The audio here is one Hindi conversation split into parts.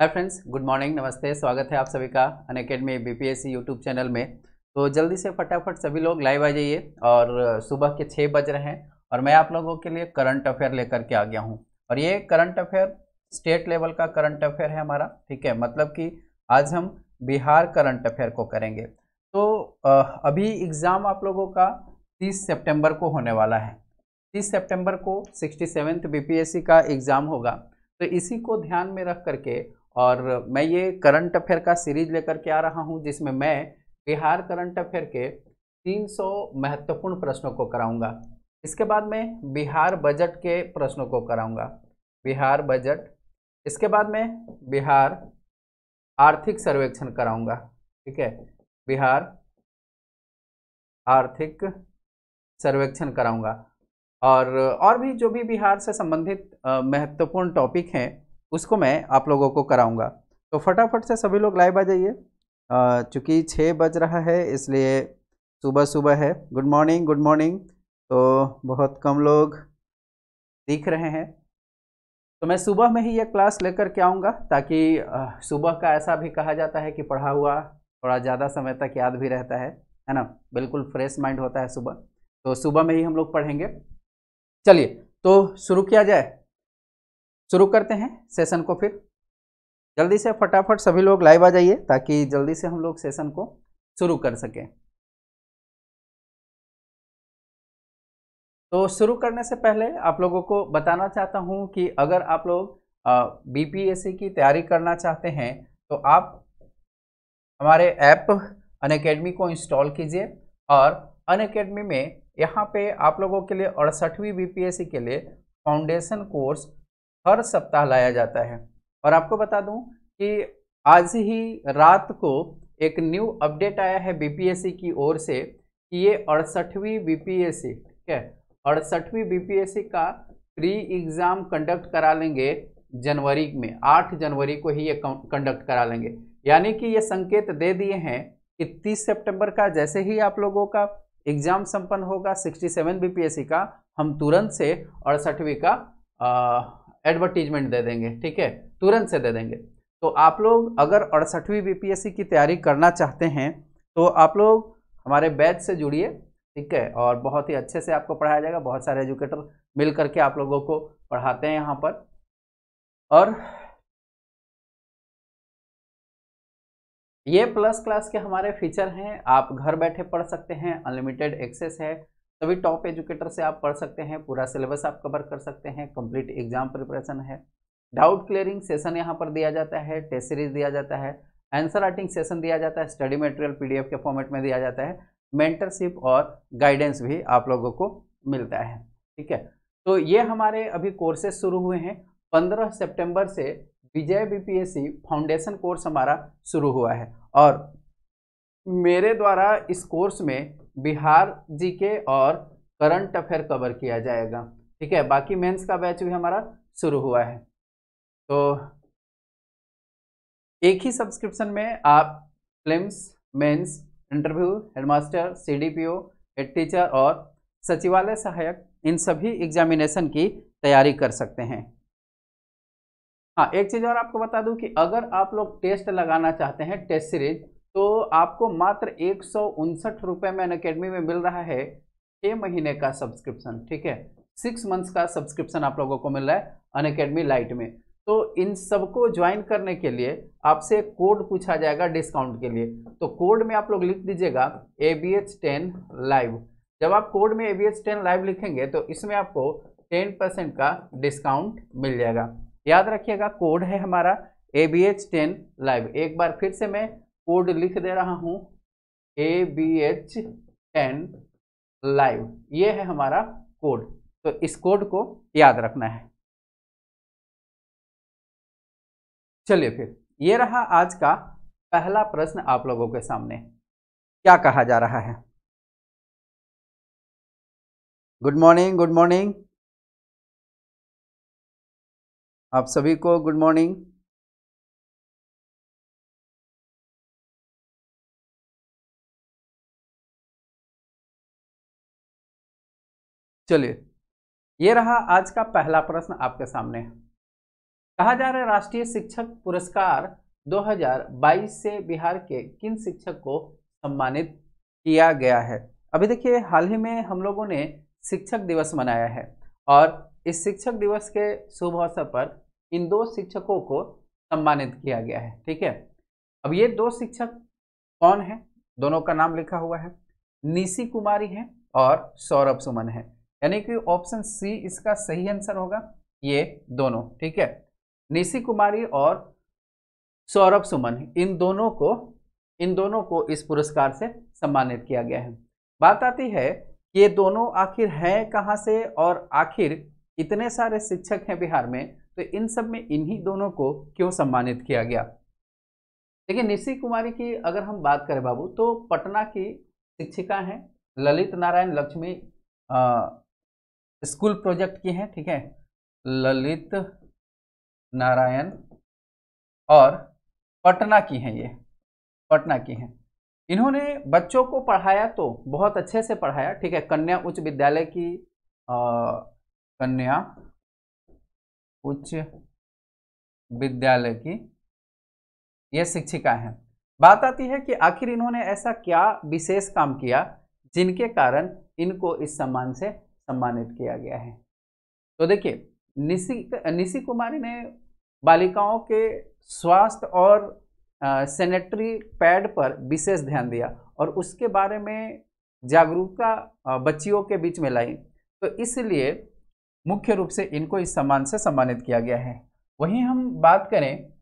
हाय फ्रेंड्स गुड मॉर्निंग नमस्ते, स्वागत है आप सभी का Unacademy B P YouTube channel में। तो जल्दी से फटाफट सभी लोग लाइव आ जाइए और सुबह के छः बज रहे हैं और मैं आप लोगों के लिए करंट अफेयर लेकर के आ गया हूँ। और ये करंट अफेयर स्टेट लेवल का करंट अफेयर है हमारा, ठीक है? मतलब कि आज हम बिहार करंट अफेयर को करेंगे। तो अभी एग्ज़ाम आप लोगों का तीस सेप्टेम्बर को होने वाला है। तीस सेप्टेम्बर को सिक्सटी सेवेंथ बी का एग्ज़ाम होगा। तो इसी को ध्यान में रख करके और मैं ये करंट अफेयर का सीरीज़ लेकर के आ रहा हूँ, जिसमें मैं बिहार करंट अफेयर के 300 महत्वपूर्ण प्रश्नों को कराऊँगा। इसके बाद में बिहार बजट के प्रश्नों को कराऊँगा। बिहार बजट। इसके बाद में बिहार आर्थिक सर्वेक्षण कराऊँगा, ठीक है? बिहार आर्थिक सर्वेक्षण कराऊँगा। और और भी जो भी बिहार से संबंधित महत्वपूर्ण टॉपिक हैं उसको मैं आप लोगों को कराऊँगा। तो फटाफट से सभी लोग लाइव आ जाइए। चूँकि छः बज रहा है, इसलिए सुबह सुबह है। Good morning good morning. तो बहुत कम लोग दिख रहे हैं। तो मैं सुबह में ही ये क्लास लेकर के आऊँगा, ताकि सुबह का ऐसा भी कहा जाता है कि पढ़ा हुआ, थोड़ा ज़्यादा समय तक याद भी रहता है है ना? बिल्कुल फ्रेश माइंड होता है सुबह। तो सुबह में ही हम लोग पढ़ेंगे। चलिए तो शुरू किया जाए। शुरू करते हैं सेशन को फिर। जल्दी से फटाफट सभी लोग लाइव आ जाइए ताकि जल्दी से हम लोग सेशन को शुरू कर सकें। तो शुरू करने से पहले आप लोगों को बताना चाहता हूँ कि अगर आप लोग बीपीएससी की तैयारी करना चाहते हैं तो आप हमारे ऐप अन अकेडमी को इंस्टॉल कीजिए और अन अकेडमी में यहाँ पे आप लोगों के लिए अड़सठवीं बीपीएससी के लिए फाउंडेशन कोर्स हर सप्ताह लाया जाता है। और आपको बता दूँ कि आज ही रात को एक न्यू अपडेट आया है बीपीएससी की ओर से कि ये अड़सठवीं बीपीएससी ठीक है? अड़सठवीं बीपीएससी का प्री एग्ज़ाम कंडक्ट करा लेंगे जनवरी में। आठ जनवरी को ही ये कंडक्ट करा लेंगे। यानी कि ये संकेत दे दिए हैं कि 30 सितंबर का जैसे ही आप लोगों का एग्ज़ाम संपन्न होगा 67 बीपीएससी का, हम तुरंत से अड़सठवीं का एडवर्टीजमेंट दे देंगे, ठीक है? तुरंत से दे देंगे। तो आप लोग अगर अड़सठवीं बीपीएससी की तैयारी करना चाहते हैं तो आप लोग हमारे बैच से जुड़िए, ठीक है? और बहुत ही अच्छे से आपको पढ़ाया जाएगा, बहुत सारे एजुकेटर मिल करके आप लोगों को पढ़ाते हैं यहाँ पर। और ये प्लस क्लास के हमारे फीचर हैं, आप घर बैठे पढ़ सकते हैं अनलिमिटेड एक्सेस है सभी टॉप एजुकेटर से आप पढ़ सकते हैं, पूरा सिलेबस आप कवर कर सकते हैं कंप्लीट एग्ज़ाम प्रिपरेशन है। डाउट क्लियरिंग सेशन यहाँ पर दिया जाता है टेस्ट सीरीज़ दिया जाता है आंसर राइटिंग सेशन दिया जाता है स्टडी मटेरियल पीडीएफ के फॉर्मेट में दिया जाता है मेंटरशिप और गाइडेंस भी आप लोगों को मिलता है, ठीक है? तो ये हमारे अभी कोर्सेज शुरू हुए हैं। पंद्रह सेप्टेम्बर से विजय बीपीएससी फाउंडेशन कोर्स हमारा शुरू हुआ है। और मेरे द्वारा इस कोर्स में बिहार, जीके और करंट अफेयर कवर किया जाएगा। ठीक है, बाकी मेंस का बैच भी हमारा शुरू हुआ है। तो एक ही सब्सक्रिप्शन में आप prelims, mains, interview, headmaster, CDPO, head teacher और सचिवालय सहायक, इन सभी एग्जामिनेशन की तैयारी कर सकते हैं। हाँ एक चीज़ और आपको बता दूँ कि अगर आप लोग टेस्ट लगाना चाहते हैं, टेस्ट सीरीज़ तो आपको मात्र एक सौ उनसठ में अकेडमी में मिल रहा है छः महीने का सब्सक्रिप्शन ठीक है? सिक्स मंथ्स का सब्सक्रिप्शन आप लोगों को मिल रहा है अन अकेडमी लाइट में। तो इन सबको ज्वाइन करने के लिए आपसे कोड पूछा जाएगा डिस्काउंट के लिए। तो कोड में आप लोग लिख दीजिएगा A B H ten live जब आप कोड में A B H ten live लिखेंगे तो इसमें आपको टेन परसेंट का डिस्काउंट मिल जाएगा। याद रखिएगा कोड है हमारा A B H ten live एक बार फिर से मैं कोड लिख दे रहा हूँ A B H ten live ये है हमारा कोड। तो इस कोड को याद रखना है। चलिए फिर, ये रहा आज का पहला प्रश्न आप लोगों के सामने। क्या कहा जा रहा है? गुड मॉर्निंग गुड मॉर्निंग आप सभी को गुड मॉर्निंग चलिए, ये रहा आज का पहला प्रश्न आपके सामने। कहा जा रहा है राष्ट्रीय शिक्षक पुरस्कार 2022 से बिहार के किन शिक्षक को सम्मानित किया गया है? अभी देखिए, हाल ही में हम लोगों ने शिक्षक दिवस मनाया है और इस शिक्षक दिवस के शुभ अवसर पर इन दो शिक्षकों को सम्मानित किया गया है, ठीक है? अब ये दो शिक्षक कौन है? दोनों का नाम लिखा हुआ है। निशी कुमारी है और सौरभ सुमन है। यानी कि ऑप्शन सी इसका सही आंसर होगा। ये दोनों, ठीक है? निशी कुमारी और सौरभ सुमन, इन दोनों को, इन दोनों को इस पुरस्कार से सम्मानित किया गया है। बात आती है ये दोनों आखिर हैं कहाँ से और आखिर इतने सारे शिक्षक हैं बिहार में तो इन सब में इन्हीं दोनों को क्यों सम्मानित किया गया? देखिए, निशी कुमारी की अगर हम बात करें बाबू तो पटना की शिक्षिका हैं ललित नारायण लक्ष्मी स्कूल प्रोजेक्ट की हैं ठीक है? ललित नारायण और पटना की हैं ये पटना की हैं। इन्होंने बच्चों को पढ़ाया तो बहुत अच्छे से पढ़ाया ठीक है? कन्या उच्च विद्यालय की आ, कन्या उच्च विद्यालय की ये शिक्षिका हैं। बात आती है कि आखिर इन्होंने ऐसा क्या विशेष काम किया जिनके कारण इनको इस सम्मान से सम्मानित किया गया है। तो देखिए निशी निशी कुमारी ने बालिकाओं के स्वास्थ्य और सैनिटरी पैड पर विशेष ध्यान दिया और उसके बारे में जागरूकता बच्चियों के बीच में लाई। तो इसलिए मुख्य रूप से इनको इस सम्मान से सम्मानित किया गया है। वहीं हम बात करें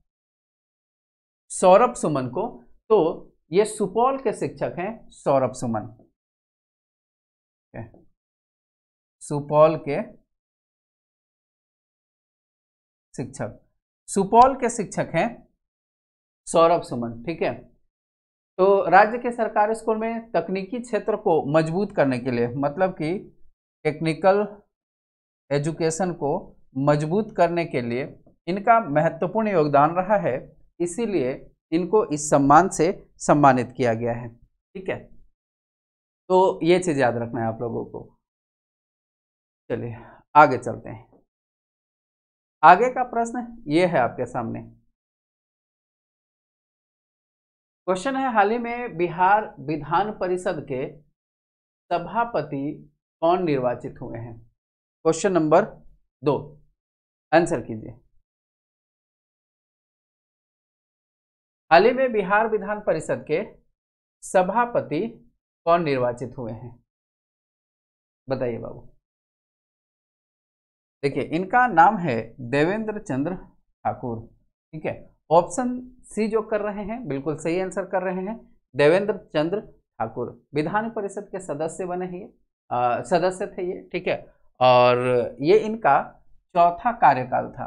सौरभ सुमन को तो ये सुपौल के शिक्षक हैं सौरभ सुमन। सुपौल के शिक्षक। सुपौल के शिक्षक हैं सौरभ सुमन, ठीक है? तो राज्य के सरकारी स्कूल में तकनीकी क्षेत्र को मज़बूत करने के लिए मतलब कि टेक्निकल एजुकेशन को मज़बूत करने के लिए इनका महत्वपूर्ण योगदान रहा है, इसीलिए इनको इस सम्मान से सम्मानित किया गया है, ठीक है? तो ये चीज़ याद रखना है आप लोगों को। चलिए, आगे चलते हैं। आगे का प्रश्न ये है आपके सामने। क्वेश्चन है, हाल ही में बिहार विधान परिषद के सभापति कौन निर्वाचित हुए हैं? क्वेश्चन नंबर दो। आंसर कीजिए। हाल ही में बिहार विधान परिषद के सभापति कौन निर्वाचित हुए हैं? बताइए बाबू। देखिए, इनका नाम है देवेंद्र चंद्र ठाकुर, ठीक है? ऑप्शन सी जो कर रहे हैं, बिल्कुल सही आंसर कर रहे हैं, देवेंद्र चंद्र ठाकुर। विधान परिषद के सदस्य बने हैं सदस्य थे ये, ठीक है? और ये इनका चौथा कार्यकाल था।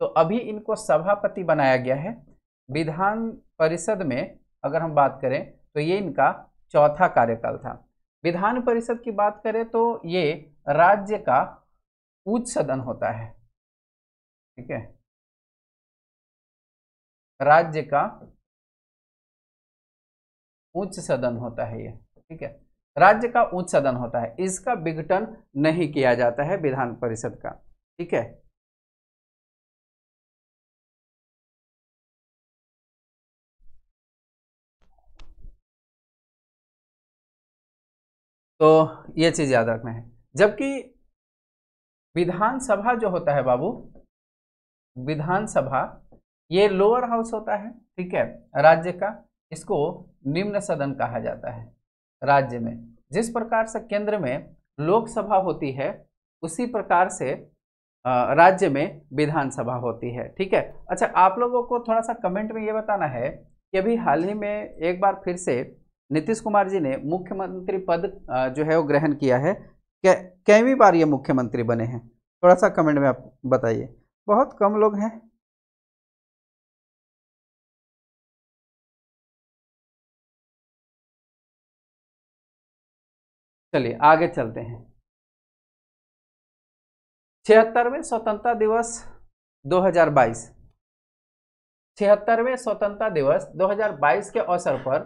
तो अभी इनको सभापति बनाया गया है। विधान परिषद में अगर हम बात करें तो ये इनका चौथा कार्यकाल था। विधान परिषद की बात करें तो ये राज्य का उच्च सदन होता है। ठीक है? राज्य का उच्च सदन होता है ये। ठीक है? राज्य का उच्च सदन होता है। इसका विघटन नहीं किया जाता है विधान परिषद का। ठीक है? तो ये चीज़ याद रखना है। जबकि विधानसभा जो होता है बाबू, विधानसभा, ये लोअर हाउस होता है, ठीक है? राज्य का, इसको निम्न सदन कहा जाता है, राज्य में। जिस प्रकार से केंद्र में लोकसभा होती है, उसी प्रकार से राज्य में विधानसभा होती है, ठीक है? अच्छा आप लोगों को थोड़ा सा कमेंट में ये बताना है कि अभी हाल ही में एक बार फिर से नीतीश कुमार जी ने मुख्यमंत्री पद जो है वो ग्रहण किया है कैवी बार ये मुख्यमंत्री बने हैं? थोड़ा सा कमेंट में आप बताइए। बहुत कम लोग हैं। चलिए, आगे चलते हैं। छिहत्तरवें स्वतंत्रता दिवस 2022 छिहत्तरवें स्वतंत्रता दिवस 2022 के अवसर पर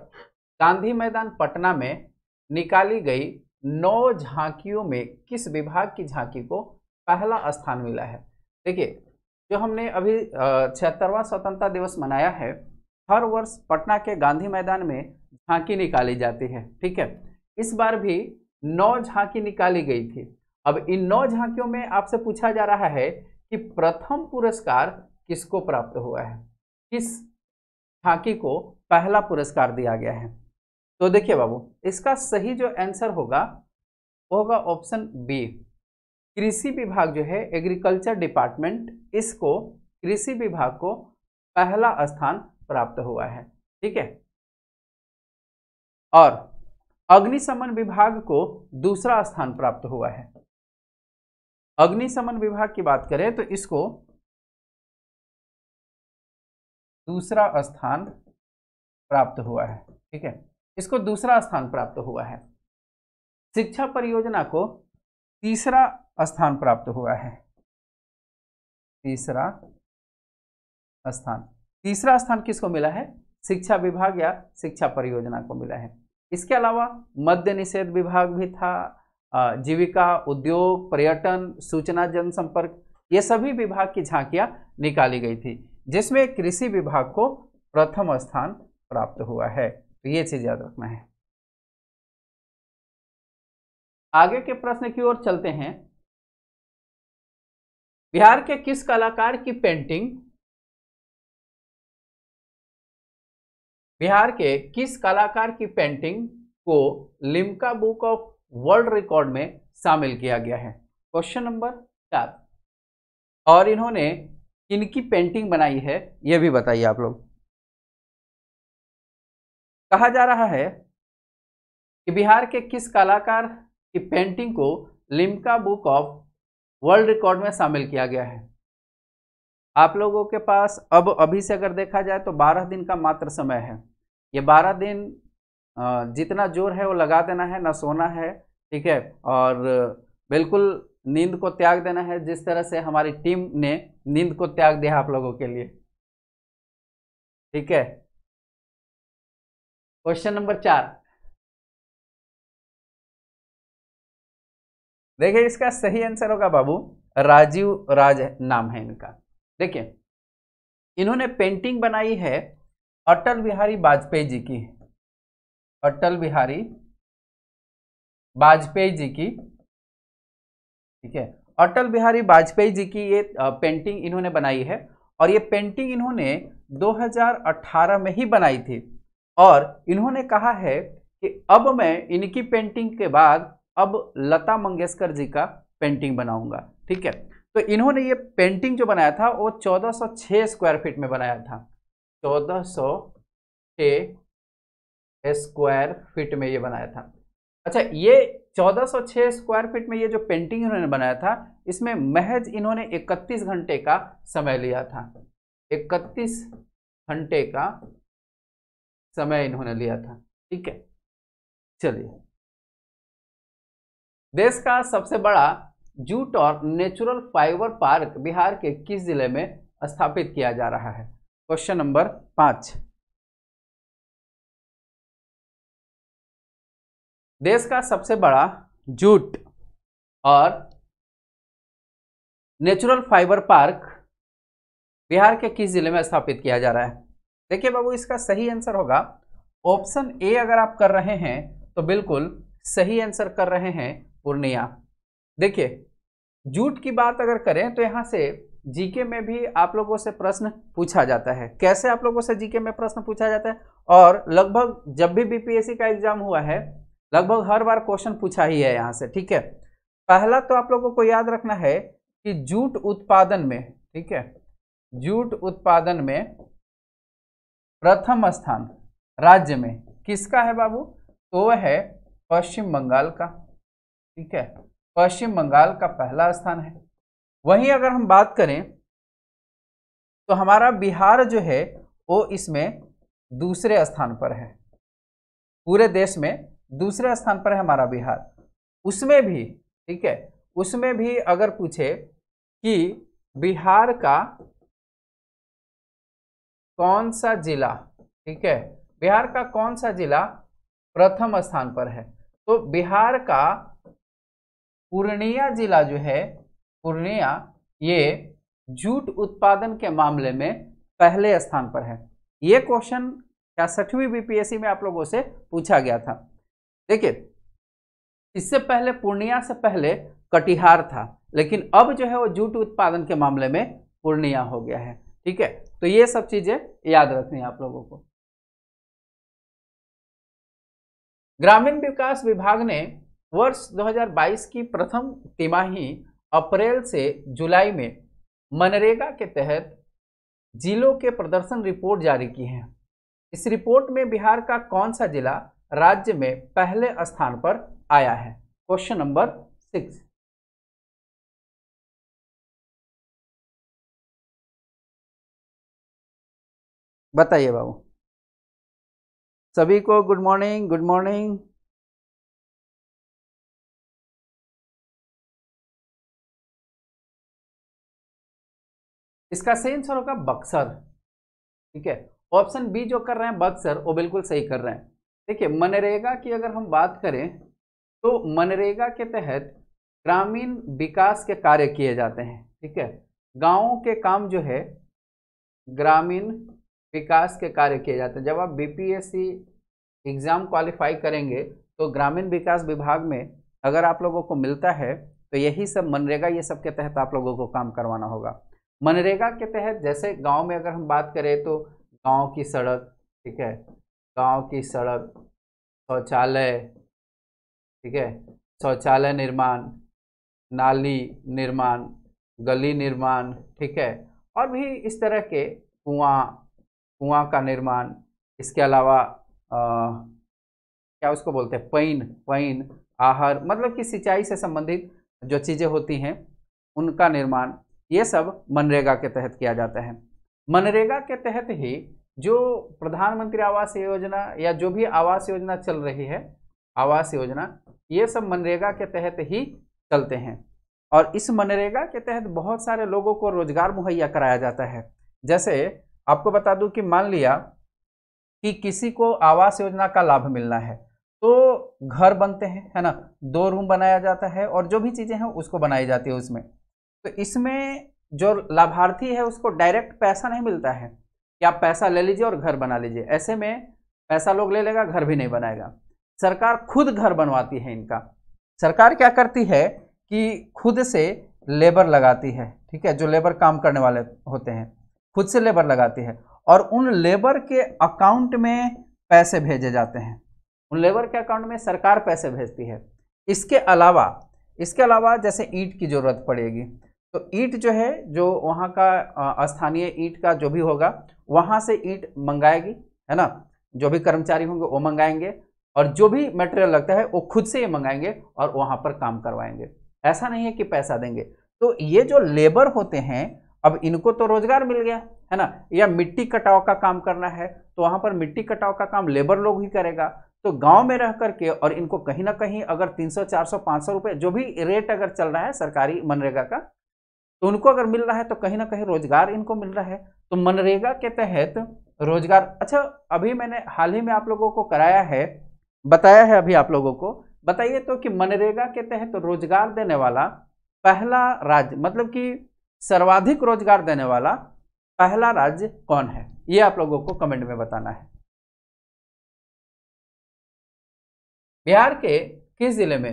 गांधी मैदान पटना में निकाली गई नौ झांकियों में किस विभाग की झांकी को पहला स्थान मिला है? देखिए, जो हमने अभी छिहत्तरवा स्वतंत्रता दिवस मनाया है, हर वर्ष पटना के गांधी मैदान में झांकी निकाली जाती है, ठीक है? इस बार भी नौ झांकी निकाली गई थी। अब इन नौ झांकियों में आपसे पूछा जा रहा है कि प्रथम पुरस्कार किसको प्राप्त हुआ है? किस झांकी को पहला पुरस्कार दिया गया है? तो देखिए बाबू, इसका सही जो आंसर होगा, वो होगा ऑप्शन बी कृषि विभाग जो है एग्रीकल्चर डिपार्टमेंट इसको कृषि विभाग को पहला स्थान प्राप्त हुआ है। ठीक है? और अग्निशमन विभाग को दूसरा स्थान प्राप्त हुआ है। अग्निशमन विभाग की बात करें तो इसको दूसरा स्थान प्राप्त हुआ है। ठीक है? इसको दूसरा स्थान प्राप्त हुआ है। शिक्षा परियोजना को तीसरा स्थान प्राप्त हुआ है। तीसरा स्थान। तीसरा स्थान किसको मिला है? शिक्षा विभाग या शिक्षा परियोजना को मिला है। इसके अलावा मद्य निषेध विभाग भी था जीविका उद्योग, पर्यटन, सूचना, जनसंपर्क, ये सभी विभाग की झांकियाँ निकाली गई थी, जिसमें कृषि विभाग को प्रथम स्थान प्राप्त हुआ है। तो ये चीज़ याद रखना है। आगे के प्रश्न की ओर चलते हैं। बिहार के किस कलाकार की पेंटिंग बिहार के किस कलाकार की पेंटिंग को Limca book of world record में शामिल किया गया है? क्वेश्चन नंबर चार। और इन्होंने किनकी पेंटिंग बनाई है यह भी बताइए आप लोग। कहा जा रहा है कि बिहार के किस कलाकार की पेंटिंग को Limca book of world record में शामिल किया गया है? आप लोगों के पास अब अभी से अगर देखा जाए तो 12 दिन का मात्र समय है। ये 12 दिन जितना ज़ोर है वो लगा देना है, ना सोना है, ठीक है? और बिल्कुल नींद को त्याग देना है, जिस तरह से हमारी टीम ने नींद को त्याग दिया आप लोगों के लिए। ठीक है? क्वेश्चन नंबर चार। देखिए, इसका सही आंसर होगा बाबू, राजीव राज नाम है इनका। देखिए, इन्होंने पेंटिंग बनाई है अटल बिहारी वाजपेयी जी की। अटल बिहारी वाजपेयी जी की, ठीक है, अटल बिहारी वाजपेयी जी की ये पेंटिंग इन्होंने बनाई है और ये पेंटिंग इन्होंने 2018 में ही बनाई थी। और इन्होंने कहा है कि अब मैं इनकी पेंटिंग के बाद अब लता मंगेशकर जी का पेंटिंग बनाऊँगा, ठीक है? तो इन्होंने ये पेंटिंग जो बनाया था, वो 1406 स्क्वायर फीट में बनाया था। 1406 स्क्वायर फीट में ये बनाया था। अच्छा ये 1406 स्क्वायर फीट में ये जो पेंटिंग इन्होंने बनाया था, इसमें महज इन्होंने 31 घंटे का समय लिया था। 31 घंटे का समय इन्होंने लिया था। ठीक है? चलिए। देश का सबसे बड़ा जूट और नेचुरल फाइबर पार्क बिहार के किस ज़िले में स्थापित किया जा रहा है? क्वेश्चन नंबर पाँच। देश का सबसे बड़ा जूट और नेचुरल फाइबर पार्क बिहार के किस ज़िले में स्थापित किया जा रहा है? देखिए बाबू, इसका सही आंसर होगा। ऑप्शन ए अगर आप कर रहे हैं तो बिल्कुल सही आंसर कर रहे हैं पूर्णिया। देखिए, जूट की बात अगर करें तो यहाँ से जीके में भी आप लोगों से प्रश्न पूछा जाता है। कैसे आप लोगों से जीके में प्रश्न पूछा जाता है? और लगभग जब भी बीपीएससी का एग्ज़ाम हुआ है, लगभग हर बार क्वेश्चन पूछा ही है यहाँ से, ठीक है? पहला तो आप लोगों को याद रखना है कि जूट उत्पादन में, ठीक है? जूट उत्पादन में प्रथम स्थान राज्य में किसका है बाबू? तो वह है पश्चिम बंगाल का। ठीक है? पश्चिम बंगाल का पहला स्थान है। वहीं अगर हम बात करें तो हमारा बिहार जो है, वो इसमें दूसरे स्थान पर है। पूरे देश में दूसरे स्थान पर है हमारा बिहार। उसमें भी, ठीक है? उसमें भी अगर पूछे कि बिहार का कौन सा जिला, ठीक है? बिहार का कौन सा जिला प्रथम स्थान पर है? तो बिहार का पूर्णिया जिला जो है, पूर्णिया, ये जूट उत्पादन के मामले में पहले स्थान पर है। ये क्वेश्चन छियासठवीं बीपीएससी में आप लोगों से पूछा गया था। देखिए, इससे पहले, पूर्णिया से पहले कटिहार था, लेकिन अब जो है वो जूट उत्पादन के मामले में पूर्णिया हो गया है, ठीक है? तो ये सब चीज़ें याद रखनी है आप लोगों को। ग्रामीण विकास विभाग ने वर्ष 2022 की प्रथम तिमाही अप्रैल से जुलाई में मनरेगा के तहत जिलों के प्रदर्शन रिपोर्ट जारी की है। इस रिपोर्ट में बिहार का कौन सा जिला राज्य में पहले स्थान पर आया है? Question number six. बताइए बाबू। सभी को गुड मॉर्निंग गुड मॉर्निंग इसका सही आंसर होगा बक्सर। ठीक है? ऑप्शन बी जो कर रहे हैं बक्सर, वो बिल्कुल सही कर रहे हैं। देखिए, मनरेगा की अगर हम बात करें तो मनरेगा के तहत ग्रामीण विकास के कार्य किए जाते हैं। ठीक है? गाँवों के काम जो है, ग्रामीण विकास के कार्य किए जाते हैं। जब आप बीपीएससी एग्ज़ाम क्वालिफाई करेंगे तो ग्रामीण विकास विभाग में अगर आप लोगों को मिलता है तो यही सब मनरेगा, ये सब के तहत आप लोगों को काम करवाना होगा। मनरेगा के तहत जैसे गाँव में अगर हम बात करें तो गाँव की सड़क, ठीक है? गाँव की सड़क, शौचालय, ठीक है? शौचालय निर्माण, नाली निर्माण, गली निर्माण, ठीक है? और भी इस तरह के कुआँ कुआँ का निर्माण इसके अलावा आ, क्या उसको बोलते हैं? पैन पैन आहार मतलब कि सिंचाई से संबंधित जो चीज़ें होती हैं उनका निर्माण ये सब मनरेगा के तहत किया जाता है। मनरेगा के तहत ही जो प्रधानमंत्री आवास योजना या जो भी आवास योजना चल रही है आवास योजना ये सब मनरेगा के तहत ही चलते हैं। और इस मनरेगा के तहत बहुत सारे लोगों को रोज़गार मुहैया कराया जाता है। जैसे आपको बता दूँ कि मान लिया कि किसी को आवास योजना का लाभ मिलना है तो घर बनते हैं, है ना? दो रूम बनाया जाता है और जो भी चीज़ें हैं उसको बनाई जाती है उसमें। तो इसमें जो लाभार्थी है उसको डायरेक्ट पैसा नहीं मिलता है कि आप पैसा ले लीजिए और घर बना लीजिए। ऐसे में पैसा लोग ले लेगा, घर भी नहीं बनाएगा। सरकार खुद घर बनवाती है इनका। सरकार क्या करती है कि खुद से लेबर लगाती है, ठीक है? जो लेबर काम करने वाले होते हैं। खुद से लेबर लगाती है और उन लेबर के अकाउंट में पैसे भेजे जाते हैं। उन लेबर के अकाउंट में सरकार पैसे भेजती है। इसके अलावा इसके अलावा जैसे ईंट की ज़रूरत पड़ेगी तो ईंट जो है, जो वहाँ का स्थानीय ईंट का जो भी होगा, वहाँ से ईंट मंगाएगी, है ना? जो भी कर्मचारी होंगे वो मंगाएँगे और जो भी मटेरियल लगता है वो खुद से ही मंगाएँगे और वहाँ पर काम करवाएँगे। ऐसा नहीं है कि पैसा देंगे। तो ये जो लेबर होते हैं अब इनको तो रोज़गार मिल गया, है ना? या मिट्टी कटाव का काम करना है तो वहाँ पर मिट्टी कटाव का काम लेबर लोग ही करेगा। तो गाँव में रह करके और इनको कहीं ना कहीं अगर 300 400 500 रुपए जो भी रेट अगर चल रहा है सरकारी मनरेगा का तो उनको अगर मिल रहा है तो कहीं ना कहीं रोज़गार इनको मिल रहा है। तो मनरेगा के तहत रोज़गार अच्छा अभी मैंने हाल ही में आप लोगों को कराया है, बताया है अभी आप लोगों को, बताइए तो कि मनरेगा के तहत रोज़गार देने वाला पहला राज्य मतलब कि सर्वाधिक रोज़गार देने वाला पहला राज्य कौन है? ये आप लोगों को कमेंट में बताना है। बिहार के किस ज़िले में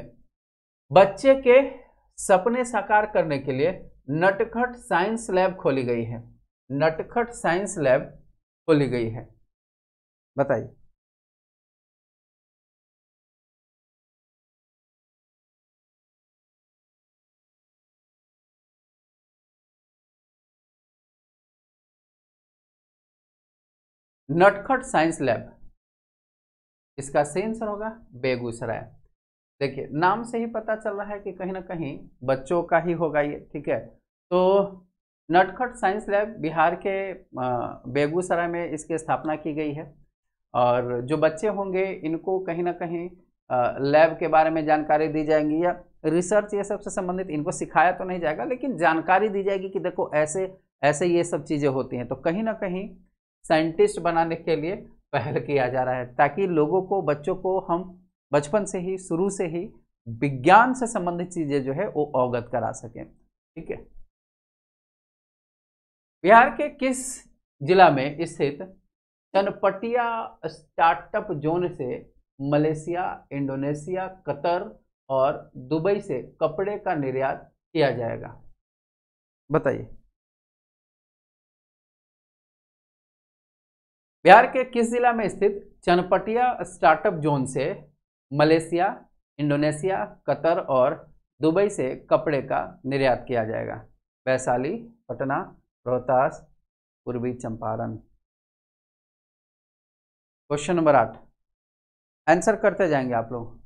बच्चे के सपने साकार करने के लिए नटखट साइंस लैब खोली गई है? नटखट साइंस लैब खोली गई है। बताइए। नटखट साइंस लैब। इसका सही आंसर होगा बेगूसराय। देखिए, नाम से ही पता चल रहा है कि कहीं ना कहीं बच्चों का ही होगा ये, ठीक है? तो नटखट साइंस लैब बिहार के बेगूसराय में इसकी स्थापना की गई है। और जो बच्चे होंगे, इनको कहीं ना कहीं लैब के बारे में जानकारी दी जाएँगी या रिसर्च ये सबसे संबंधित इनको सिखाया तो नहीं जाएगा, लेकिन जानकारी दी जाएगी कि देखो ऐसे ऐसे ये सब चीज़ें होती हैं। तो कहीं ना कहीं साइंटिस्ट बनाने के लिए पहल किया जा रहा है, ताकि लोगों को, बच्चों को हम बचपन से ही, शुरू से ही विज्ञान से संबंधित चीज़ें जो है वो अवगत करा सकें। ठीक है? बिहार के किस जिला में स्थित चनपटिया स्टार्टअप जोन से मलेशिया, इंडोनेशिया, कतर और दुबई से कपड़े का निर्यात किया जाएगा? बताइए। बिहार के किस जिला में स्थित चनपटिया स्टार्टअप जोन से मलेशिया, इंडोनेशिया, कतर और दुबई से कपड़े का निर्यात किया जाएगा? वैशाली, पटना, रोहतास, पूर्वी चंपारण। क्वेश्चन नंबर आठ। आंसर करते जाएँगे आप लोग।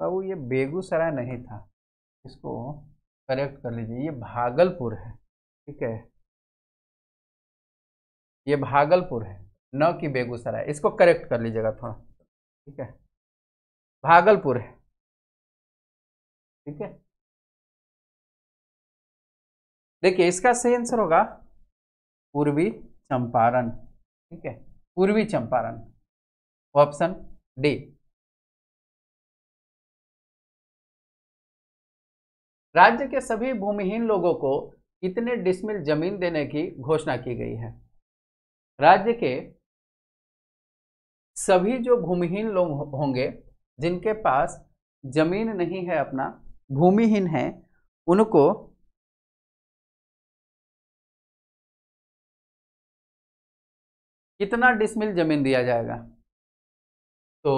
बाबू ये बेगूसराय नहीं था। इसको करेक्ट कर लीजिए, ये भागलपुर है, ठीक है? ये भागलपुर है, न कि बेगूसराय। इसको करेक्ट कर लीजिएगा थोड़ा, ठीक है? भागलपुर है, ठीक है? देखिए, इसका सही आंसर होगा पूर्वी चंपारण, ठीक है? पूर्वी चंपारण, ऑप्शन डी। राज्य के सभी भूमिहीन लोगों को कितने डिसमिल ज़मीन देने की घोषणा की गई है। राज्य के सभी जो भूमिहीन लोग होंगे, जिनके पास ज़मीन नहीं है अपना, भूमिहीन है, उनको कितना डिसमिल ज़मीन दिया जाएगा? तो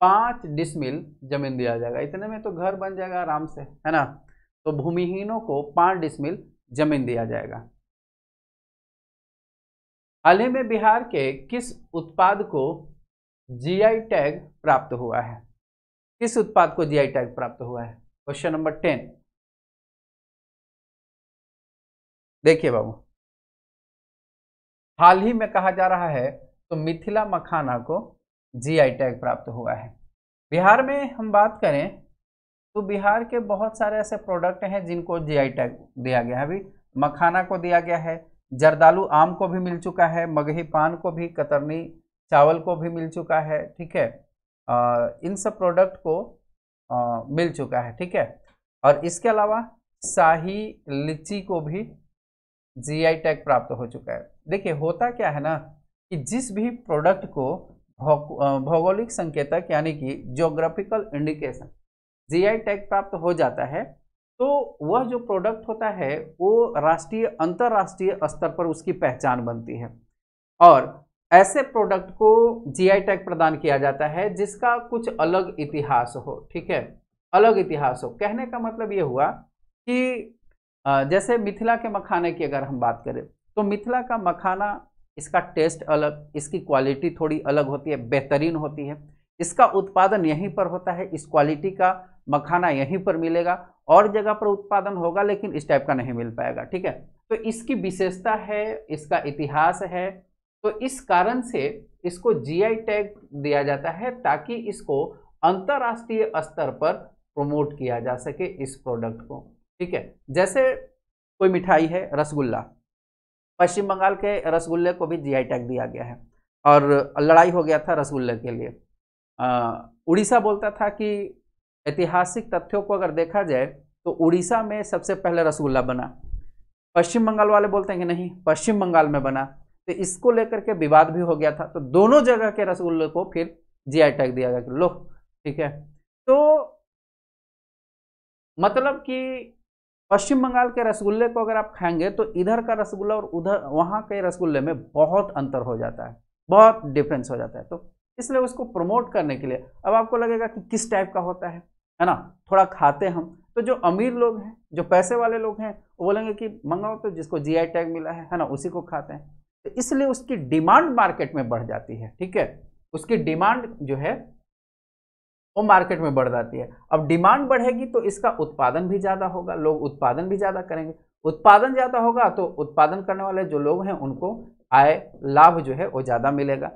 पाँच डिसमिल ज़मीन दिया जाएगा। इतने में तो घर बन जाएगा आराम से, है ना? तो भूमिहीनों को पाँच डिसमिल ज़मीन दिया जाएगा। हाल ही में बिहार के किस उत्पाद को जीआई टैग प्राप्त हुआ है? किस उत्पाद को जीआई टैग प्राप्त हुआ है? क्वेश्चन नंबर टेन देखिए बाबू। हाल ही में कहा जा रहा है तो मिथिला मखाना को जीआई टैग प्राप्त हुआ है। बिहार में हम बात करें तो बिहार के बहुत सारे ऐसे प्रोडक्ट हैं जिनको जीआई टैग दिया गया है। अभी मखाना को दिया गया है जर्दालू आम को भी मिल चुका है मगही पान को भी कतरनी चावल को भी मिल चुका है ठीक है? आ, इन सब प्रोडक्ट को आ, मिल चुका है ठीक है? और इसके अलावा शाही लीची को भी जीआई टैग प्राप्त हो चुका है। देखिए होता क्या है ना कि जिस भी प्रोडक्ट को भौगोलिक संकेतक यानी कि जोग्राफिकल इंडिकेशन जीआई टैग प्राप्त हो जाता है तो वह जो प्रोडक्ट होता है, वो राष्ट्रीय, अंतर्राष्ट्रीय स्तर पर उसकी पहचान बनती है। और ऐसे प्रोडक्ट को जीआई टैग प्रदान किया जाता है, जिसका कुछ अलग इतिहास हो, ठीक है? अलग इतिहास हो। कहने का मतलब ये हुआ कि जैसे मिथिला के मखाने की अगर हम बात करें तो मिथिला का मखाना, इसका टेस्ट अलग, इसकी क्वालिटी थोड़ी अलग होती है, बेहतरीन होती है। इसका उत्पादन यहीं पर होता है, इस क्वालिटी का मखाना यहीं पर मिलेगा, और जगह पर उत्पादन होगा, लेकिन इस टाइप का नहीं मिल पाएगा, ठीक है? तो इसकी विशेषता है, इसका इतिहास है तो इस कारण से इसको जीआई टैग दिया जाता है, ताकि इसको अंतर्राष्ट्रीय स्तर पर प्रमोट किया जा सके इस प्रोडक्ट को, ठीक है? जैसे कोई मिठाई है, रसगुल्ला। पश्चिम बंगाल के रसगुल्ले को भी जीआई टैग दिया गया है, और लड़ाई हो गया था रसगुल्ले के लिए। उड़ीसा बोलता था कि ऐतिहासिक तथ्यों को अगर देखा जाए तो उड़ीसा में सबसे पहले रसगुल्ला बना। पश्चिम बंगाल वाले बोलते हैं कि नहीं, पश्चिम बंगाल में बना। तो इसको लेकर के विवाद भी हो गया था। तो दोनों जगह के रसगुल्ले को फिर जीआई टैग दिया गया कि लो, ठीक है। तो मतलब कि पश्चिम बंगाल के रसगुल्ले को अगर आप खाएँगे तो इधर का रसगुल्ला और उधर, वहाँ के रसगुल्ले में बहुत अंतर हो जाता है। बहुत डिफरेंस हो जाता है। तो इसलिए उसको प्रमोट करने के लिए, अब आपको लगेगा कि किस टाइप का होता है? है ना? थोड़ा खाते हम। तो जो अमीर लोग हैं, जो पैसे वाले लोग हैं, वो बोलेंगे कि मंगाओ तो जिसको जीआई टैग मिला है है ना, उसी को खाते हैं। तो इसलिए उसकी डिमांड मार्केट में बढ़ जाती है, ठीक है? उसकी डिमांड जो है, वो मार्केट में बढ़ जाती है। अब डिमांड बढ़ेगी तो इसका उत्पादन भी ज़्यादा होगा, लोग उत्पादन भी ज़्यादा करेंगे। उत्पादन ज़्यादा होगा तो उत्पादन करने वाले जो लोग हैं, उनको आय, लाभ जो है, वो ज़्यादा मिलेगा।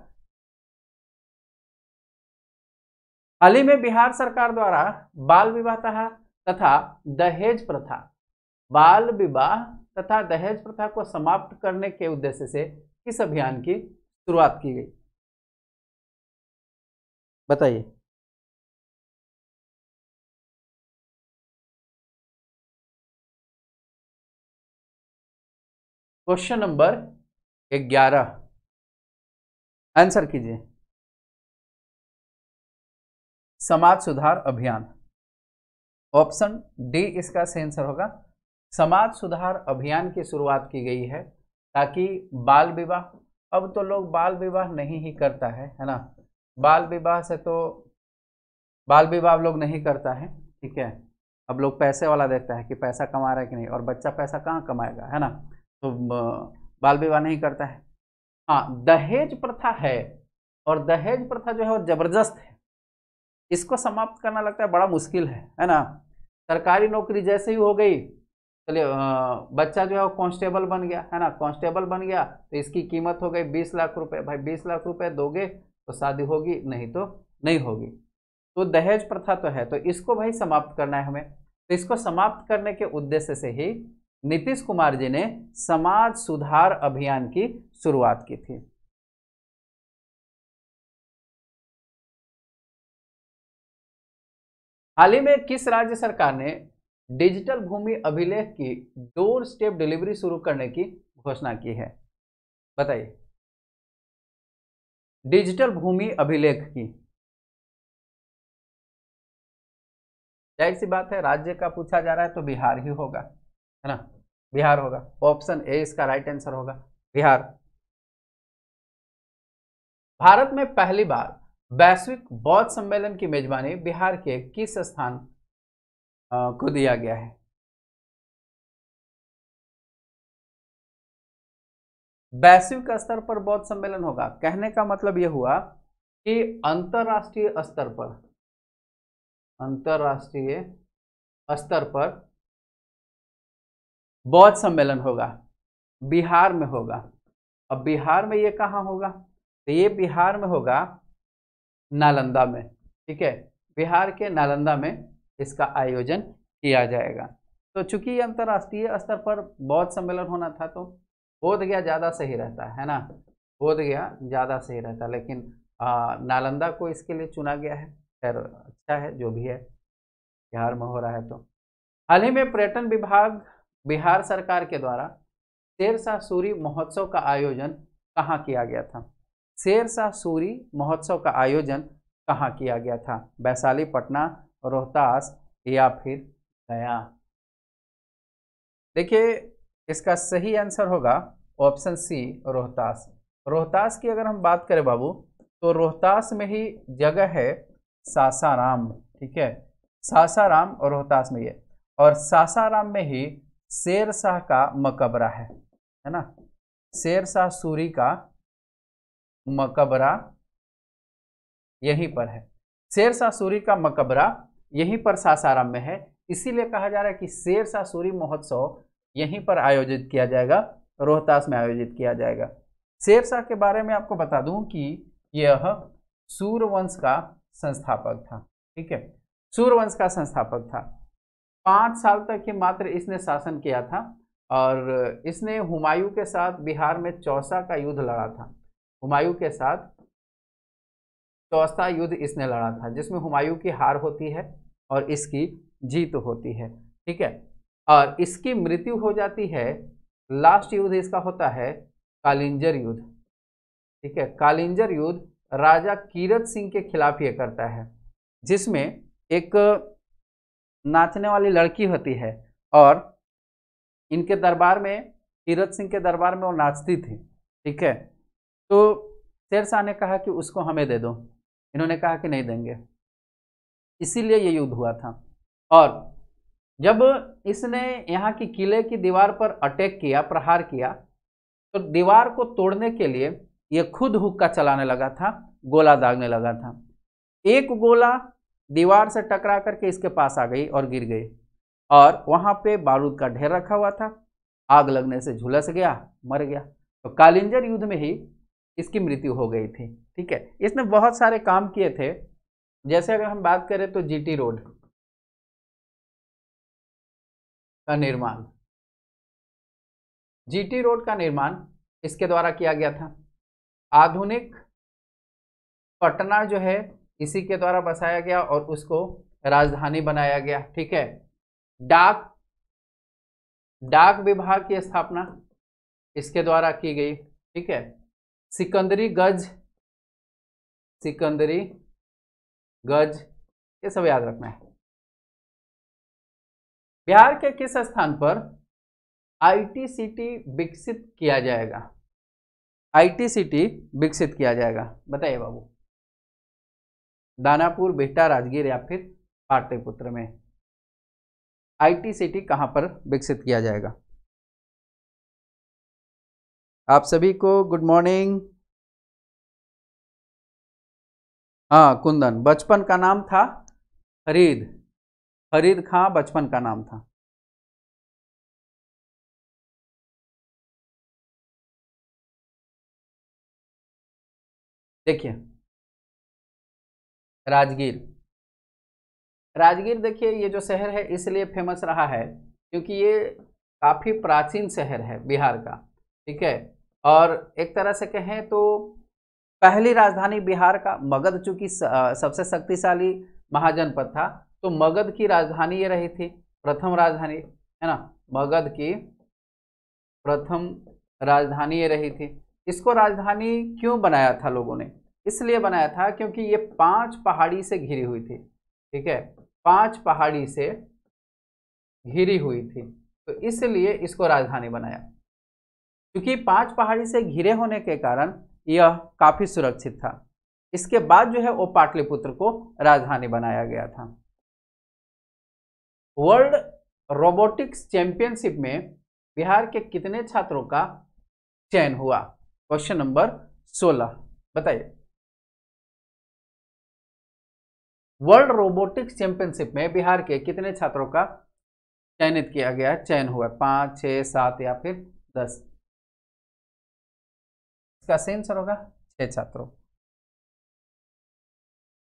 हाल ही में बिहार सरकार द्वारा बाल विवाह तथा दहेज प्रथा, बाल विवाह तथा दहेज प्रथा को समाप्त करने के उद्देश्य से किस अभियान की शुरुआत की गई। बताइए। क्वेश्चन नंबर ग्यारह। आंसर कीजिए। समाज सुधार अभियान। ऑप्शन डी इसका सही आंसर होगा। समाज सुधार अभियान की शुरुआत की गई है ताकि बाल विवाह, अब तो लोग बाल विवाह नहीं ही करता है है ना? बाल विवाह से तो बाल विवाह लोग नहीं करता है, ठीक है? अब लोग पैसे वाला देखता है कि पैसा कमा रहा है कि नहीं, और बच्चा पैसा कहाँ कमाएगा, है ना? तो बाल विवाह नहीं करता है। हाँ दहेज प्रथा है, और दहेज प्रथा जो है वो ज़बरदस्त है। इसको समाप्त करना लगता है, बड़ा मुश्किल है है ना? सरकारी नौकरी जैसे ही हो गई, चलिए बच्चा जो है वो कांस्टेबल बन गया, है ना? कांस्टेबल बन गया तो इसकी कीमत हो गई बीस लाख रुपए। भाई, बीस लाख रुपए दोगे तो शादी होगी, नहीं तो नहीं होगी। तो दहेज प्रथा तो है तो इसको भाई समाप्त करना है हमें। तो इसको समाप्त करने के उद्देश्य से ही नीतीश कुमार जी ने समाज सुधार अभियान की शुरुआत की थी। हाल ही में किस राज्य सरकार ने डिजिटल भूमि अभिलेख की डोर स्टेप डिलीवरी शुरू करने की घोषणा की है? बताइए। डिजिटल भूमि अभिलेख की। ज़ाहिर सी बात है, राज्य का पूछा जा रहा है तो बिहार ही होगा, है ना? बिहार होगा। ऑप्शन ए इसका राइट आंसर होगा, बिहार। भारत में पहली बार वैश्विक बौद्ध सम्मेलन की मेजबानी बिहार के किस स्थान को दिया गया है? वैश्विक स्तर पर बौद्ध सम्मेलन होगा। कहने का मतलब यह हुआ कि अंतरराष्ट्रीय स्तर पर, अंतरराष्ट्रीय स्तर पर बौद्ध सम्मेलन होगा। बिहार में होगा। अब बिहार में ये कहाँ होगा? तो ये बिहार में होगा नालंदा में ठीक है? बिहार के नालंदा में इसका आयोजन किया जाएगा। तो चूँकि ये अंतर्राष्ट्रीय स्तर पर बौद्ध सम्मेलन होना था तो बोध गया ज़्यादा सही रहता है ना? बोध गया ज़्यादा सही रहता है लेकिन आ, नालंदा को इसके लिए चुना गया है। खैर अच्छा है जो भी है बिहार में हो रहा है तो। हाल ही में पर्यटन विभाग बिहार सरकार के द्वारा शेरशाह सूरी महोत्सव का आयोजन कहाँ किया गया था? शेरशाह सूरी महोत्सव का आयोजन कहाँ किया गया था? वैशाली, पटना, रोहतास या फिर गया? देखिए, इसका सही आंसर होगा ऑप्शन सी, रोहतास। रोहतास की अगर हम बात करें बाबू तो रोहतास में ही जगह है सासाराम, ठीक है? सासाराम और रोहतास में ये और सासाराम में ही शेर शाह का मकबरा है है ना? शेर शाह सूरी का मकबरा यहीं पर है। शेर शाह सूरी का मकबरा यहीं पर सासाराम में है। इसीलिए कहा जा रहा है कि शेर शाह सूरी महोत्सव यहीं पर आयोजित किया जाएगा, रोहतास में आयोजित किया जाएगा। शेर शाह के बारे में आपको बता दूँ कि यह सूर्यवंश का संस्थापक था, ठीक है? सूर्यवंश का संस्थापक था। पाँच साल तक ही मात्र इसने शासन किया था और इसने हुमायूं के साथ बिहार में चौसा का युद्ध लड़ा था। हुमायूं के साथ चौसा युद्ध इसने लड़ा था, जिसमें हुमायूं की हार होती है और इसकी जीत होती है, ठीक है? और इसकी मृत्यु हो जाती है लास्ट युद्ध इसका होता है कालिंजर युद्ध, ठीक है? कालिंजर युद्ध राजा कीरत सिंह के खिलाफ ये करता है, जिसमें एक नाचने वाली लड़की होती है और इनके दरबार में, कीरत सिंह के दरबार में वो नाचती थी, ठीक है? तो शेरशाह ने कहा कि उसको हमें दे दो। इन्होंने कहा कि नहीं देंगे। इसीलिए ये युद्ध हुआ था। और जब इसने यहाँ की किले की दीवार पर अटैक किया, प्रहार किया तो दीवार को तोड़ने के लिए ये खुद हुक्का चलाने लगा था, गोला दागने लगा था। एक गोला दीवार से टकरा करके इसके पास आ गई और गिर गई। और वहाँ पे बारूद का ढेर रखा हुआ था। आग लगने से झुलस गया, मर गया। तो कालिंजर युद्ध में ही इसकी मृत्यु हो गई थी, ठीक है? इसने बहुत सारे काम किए थे। जैसे अगर हम बात करें तो जीटी रोड का निर्माण। जीटी रोड का निर्माण इसके द्वारा किया गया था? आधुनिक पटना जो है, इसी के द्वारा बसाया गया और उसको राजधानी बनाया गया, ठीक है? डाक डाक विभाग की स्थापना इसके द्वारा की गई, ठीक है? सिकंदरी, गज सिकंदरी, गज, ये सब याद रखना है। बिहार के किस स्थान पर आईटी सिटी विकसित किया जाएगा? आईटी सिटी विकसित किया जाएगा। बताइए बाबू। दानापुर, बेहटा, राजगीर या फिर पाटलिपुत्र में? आईटी सिटी कहाँ पर विकसित किया जाएगा? आप सभी को गुड मॉर्निंग हाँ कुंदन, बचपन का नाम था? फरीद। फरीद खां बचपन का नाम था। देखिए, राजगीर। राजगीर देखिए, ये जो शहर है, इसलिए फ़ेमस रहा है, क्योंकि ये काफ़ी प्राचीन शहर है बिहार का, ठीक है? और एक तरह से कहें तो पहली राजधानी बिहार का मगध चूँकि सबसे शक्तिशाली महाजनपद था तो मगध की राजधानी ये रही थी, प्रथम राजधानी, है ना? मगध की प्रथम राजधानी ये रही थी। इसको राजधानी क्यों बनाया था लोगों ने? इसलिए बनाया था क्योंकि ये पाँच पहाड़ी से घिरी हुई थी, ठीक है? पाँच पहाड़ी से घिरी हुई थी तो इसलिए इसको राजधानी बनाया। क्योंकि पाँच पहाड़ी से घिरे होने के कारण यह काफ़ी सुरक्षित था। इसके बाद जो है वो पाटलिपुत्र को राजधानी बनाया गया था। वर्ल्ड रोबोटिक्स चैंपियनशिप में बिहार के कितने छात्रों का चयन हुआ? क्वेश्चन नंबर 16 बताइए। वर्ल्ड रोबोटिक्स चैंपियनशिप में बिहार के कितने छात्रों का चयनित किया गया? चयन हुआ पाँच छ सात या फिर दस? इसका सही आंसर होगा? छह छात्रों।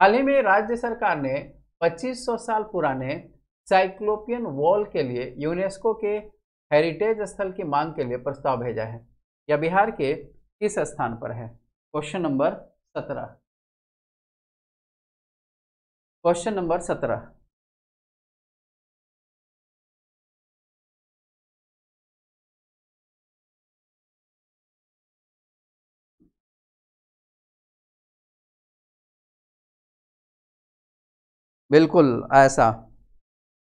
हाल ही में राज्य सरकार ने 2500 साल पुराने साइक्लोपियन वॉल के लिए यूनेस्को के हेरिटेज स्थल की मांग के लिए प्रस्ताव भेजा है। यह बिहार के किस स्थान पर है? क्वेश्चन नंबर सत्रह। क्वेश्चन नंबर सत्रह। बिल्कुल, ऐसा।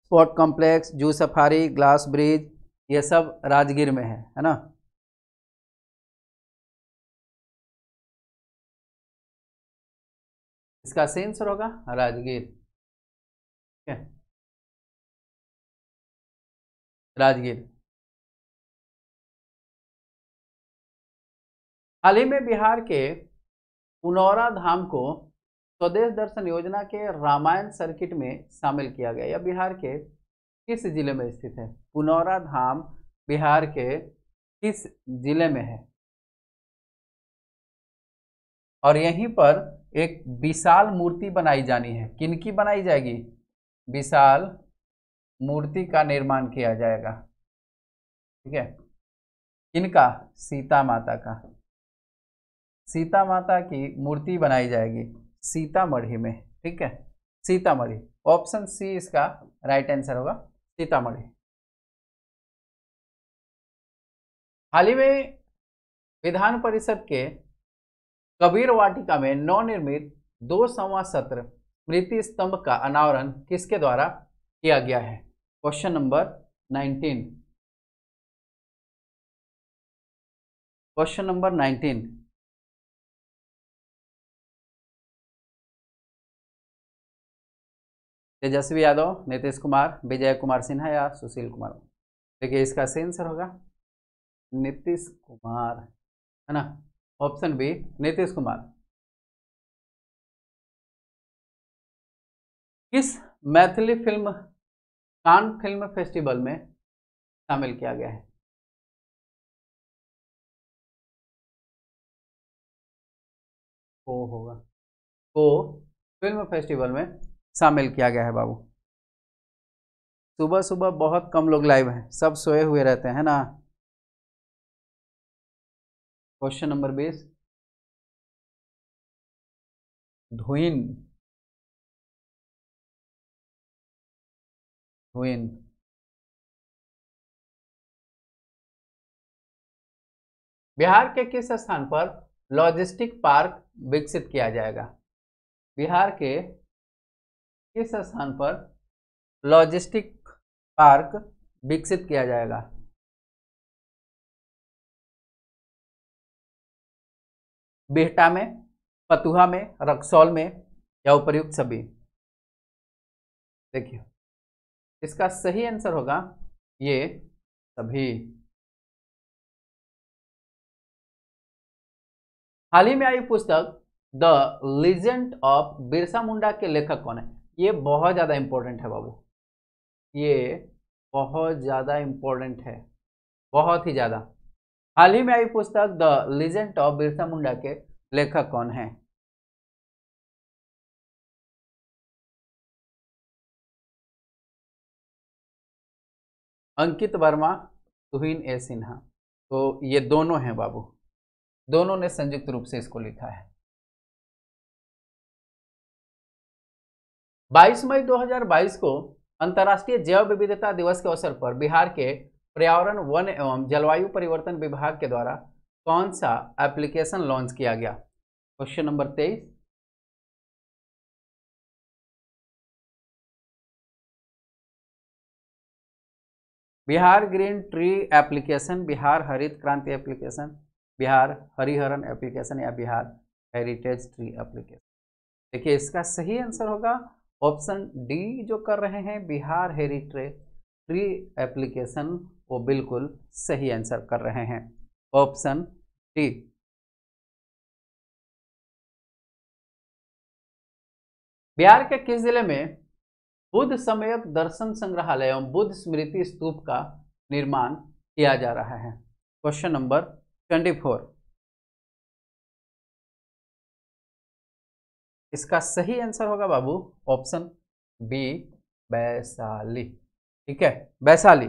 Sport complex, zoo safari, glass bridge, ये सब राजगीर में है है ना? इसका सेंसर होगा? राजगीर। ठीक है। राजगीर। हाल ही में बिहार के पुनौरा धाम को स्वदेश दर्शन योजना के रामायण सर्किट में शामिल किया गया। यह बिहार के किस ज़िले में स्थित है? पुनौरा धाम बिहार के किस ज़िले में है? और यहीं पर एक विशाल मूर्ति बनाई जानी है। किनकी बनाई जाएगी? विशाल मूर्ति का निर्माण किया जाएगा। ठीक है? किनका सीता माता का। सीता माता की मूर्ति बनाई जाएगी। सीतामढ़ी में, ठीक है? सीतामढ़ी। ऑप्शन सी इसका राइट आंसर होगा, सीतामढ़ी। हाल ही में विधान परिषद के कबीर वाटिका में नवनिर्मित दो संवाद सत्र स्मृति स्तंभ का अनावरण किसके द्वारा किया गया है? Question number 19 question number 19 Tejashwi Yadav, Nitish Kumar, Vijay Kumar Sinha या सुशील कुमार। देखिए, इसका सही आंसर होगा नीतीश कुमार, है ना? Option B, Nitish Kumar. किस Maithili film, Cannes film festival में शामिल किया गया है? को होगा। को फ़िल्म फेस्टिवल में शामिल किया गया है बाबू। सुबह सुबह बहुत कम लोग लाइव हैं, सब सोए हुए रहते हैं ना? क्वेश्चन नंबर बीस धुइन धुइन बिहार के किस स्थान पर लॉजिस्टिक पार्क विकसित किया जाएगा? बिहार के किस स्थान पर लॉजिस्टिक पार्क विकसित किया जाएगा? बिहटा में, पतुहा में, रक्सौल में या उपर्युक्त सभी? देखिए, इसका सही आंसर होगा ये सभी। हाल ही में आई पुस्तक the legend of Birsa Munda के लेखक कौन है? ये बहुत ज़्यादा इम्पोर्टेंट है बाबू। ये बहुत ज़्यादा इंपॉर्टेंट है। बहुत ही ज़्यादा। हाल ही में आई पुस्तक the legend of Birsa Munda के लेखक कौन है? अंकित वर्मा, तुहिन ए सिन्हा। तो ये दोनों हैं बाबू। दोनों ने संयुक्त रूप से इसको लिखा है। 22 मई 2022 को अंतर्राष्ट्रीय जैव विविधता दिवस के अवसर पर बिहार के पर्यावरण, वन एवं जलवायु परिवर्तन विभाग के द्वारा कौन सा एप्लीकेशन लॉन्च किया गया? क्वेश्चन नंबर तेईस। Bihar green tree application, Bihar हरित क्रांति एप्लीकेशन, बिहार हरिहरन एप्लीकेशन या बिहार हेरिटेज ट्री एप्लीकेशन। देखिए, इसका सही आंसर होगा ऑप्शन डी जो कर रहे हैं, बिहार हेरिटेज एप्लीकेशन, वो बिल्कुल सही आंसर कर रहे हैं। Option D. बिहार के किस ज़िले में बुद्ध समयक दर्शन संग्रहालय एवं बुद्ध स्मृति स्तूप का निर्माण किया जा रहा है? Question number twenty four. इसका सही आंसर होगा बाबू ऑप्शन बी वैशाली ठीक है वैशाली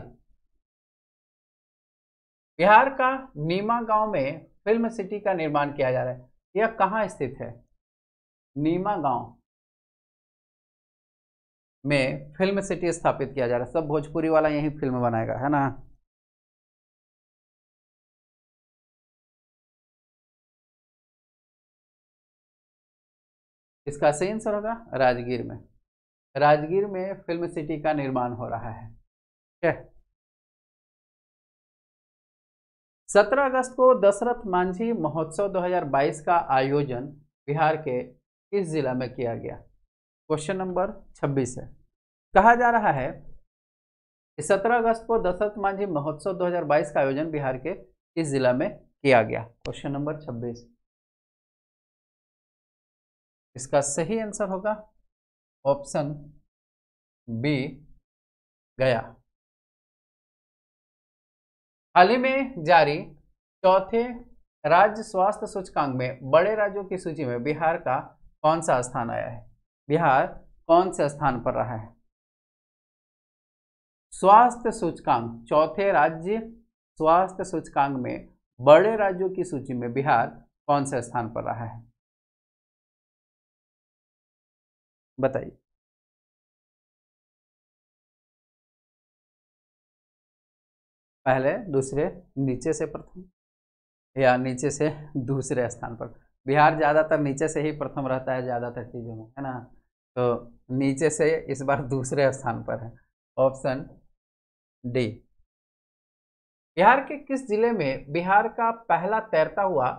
बिहार का नीमा गाँव में फ़िल्म सिटी का निर्माण किया जा रहा है। यह कहाँ स्थित है? नीमा गाँव में फ़िल्म सिटी स्थापित किया जा रहा है। सब भोजपुरी वाला यही फ़िल्म बनाएगा, है ना? इसका सही आंसर होगा राजगीर में। राजगीर में फ़िल्म सिटी का निर्माण हो रहा है। ठीक है? सत्रह अगस्त को दशरथ मांझी महोत्सव 2022 का आयोजन बिहार के किस जिला में किया गया। क्वेश्चन नंबर 26 है। कहा जा रहा है कि 17 अगस्त को दशरथ मांझी महोत्सव 2022 का आयोजन बिहार के किस जिला में किया गया। क्वेश्चन नंबर 26 इसका सही आंसर होगा ऑप्शन बी गया। हाल ही में जारी चौथे राज्य स्वास्थ्य सूचकांक में बड़े राज्यों की सूची में बिहार का कौन सा स्थान आया है? बिहार कौन से स्थान पर रहा है? स्वास्थ्य सूचकांक, चौथे राज्य स्वास्थ्य सूचकांक में बड़े राज्यों की सूची में बिहार कौन से स्थान पर रहा है? बताइए। पहले दूसरे, नीचे से प्रथम, या नीचे से दूसरे स्थान पर। बिहार ज़्यादातर नीचे से ही प्रथम रहता है, ज़्यादातर चीज़ों में, है ना? तो नीचे से इस बार दूसरे स्थान पर है। Option D. बिहार के किस ज़िले में बिहार का पहला तैरता हुआ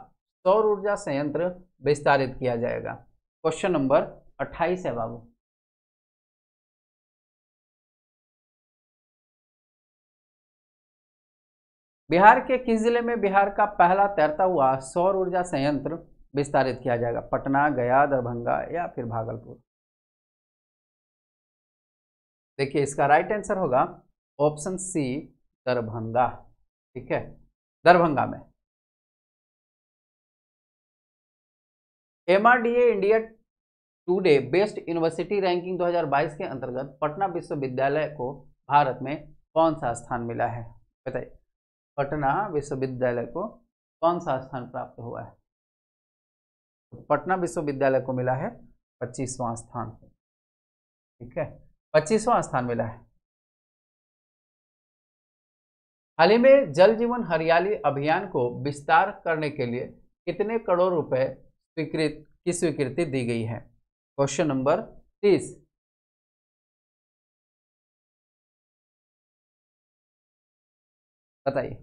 सौर ऊर्जा संयंत्र विस्तारित किया जाएगा? क्वेश्चन नंबर अट्ठाईस है बाबू। बिहार के किस ज़िले में बिहार का पहला तैरता हुआ सौर ऊर्जा संयंत्र विस्तारित किया जाएगा? पटना, गया, दरभंगा या फिर भागलपुर? देखिए, इसका राइट आंसर होगा ऑप्शन सी दरभंगा। ठीक है? दरभंगा में। MRDA India Today best university ranking 2022 के अंतर्गत पटना विश्वविद्यालय को भारत में कौन सा स्थान मिला है? बताइए। पटना विश्वविद्यालय को कौन सा स्थान प्राप्त हुआ है? पटना विश्वविद्यालय को मिला है पच्चीसवां स्थान। ठीक है? पच्चीसवां स्थान मिला है। हाल ही में जल जीवन हरियाली अभियान को विस्तार करने के लिए कितने करोड़ रुपए स्वीकृत की स्वीकृति दी गई है? क्वेश्चन नंबर तीस। बताइए।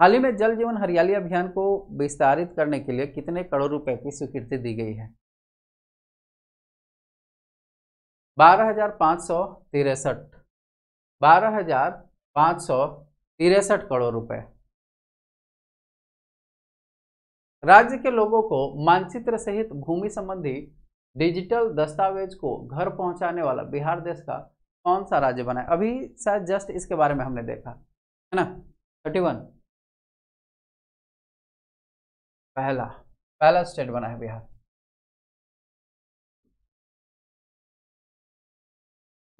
हाल ही में जल जीवन हरियाली अभियान को विस्तारित करने के लिए कितने करोड़ रुपए की स्वीकृति दी गई है? बारह हज़ार पाँच सौ तिरसठ। बारह हज़ार पाँच सौ तिरसठ करोड़ रुपए। राज्य के लोगों को मानचित्र सहित भूमि संबंधी डिजिटल दस्तावेज़ को घर पहुँचाने वाला बिहार देश का कौन सा राज्य बना है? अभी शायद जस्ट इसके बारे में हमने देखा, है ना? Thirty one. पहला पहला स्टेट बना है बिहार।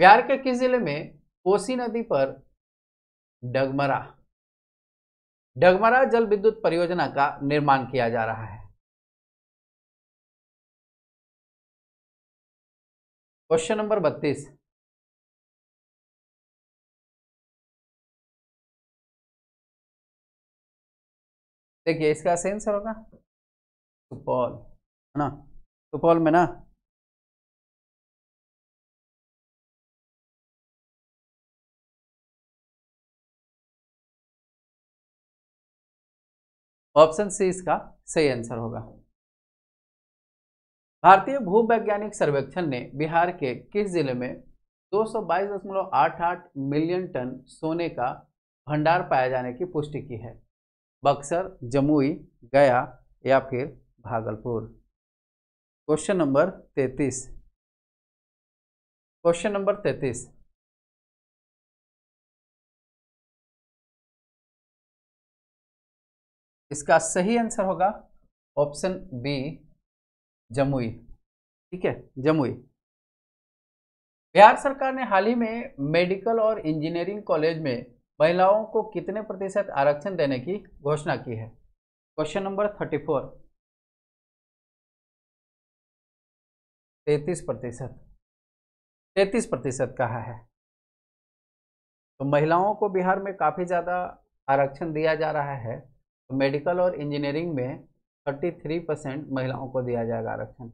बिहार के किस ज़िले में कोसी नदी पर डगमरा डगमरा जल विद्युत परियोजना का निर्माण किया जा रहा है? क्वेश्चन नंबर बत्तीस. देखिए, इसका सेंसर होगा? सुपौल, है ना? सुपौल में ना? ऑप्शन सी इसका सही आंसर होगा। भारतीय भूवैज्ञानिक सर्वेक्षण ने बिहार के किस ज़िले में 222.88 मिलियन टन सोने का भंडार पाए जाने की पुष्टि की है? बक्सर, जमुई, गया या फिर भागलपुर? क्वेश्चन नंबर तैतीस। क्वेश्चन नंबर तैतीस। इसका सही आंसर होगा ऑप्शन बी जमुई। ठीक है? जमुई। बिहार सरकार ने हाल ही में मेडिकल और इंजीनियरिंग कॉलेज में महिलाओं को कितने प्रतिशत आरक्षण देने की घोषणा की है? Question number thirty four. तैतीस प्रतिशत। तैतीस प्रतिशत कहा है। तो महिलाओं को बिहार में काफ़ी ज़्यादा आरक्षण दिया जा रहा है। तो मेडिकल और इंजीनियरिंग में 33 परसेंट महिलाओं को दिया जाएगा आरक्षण।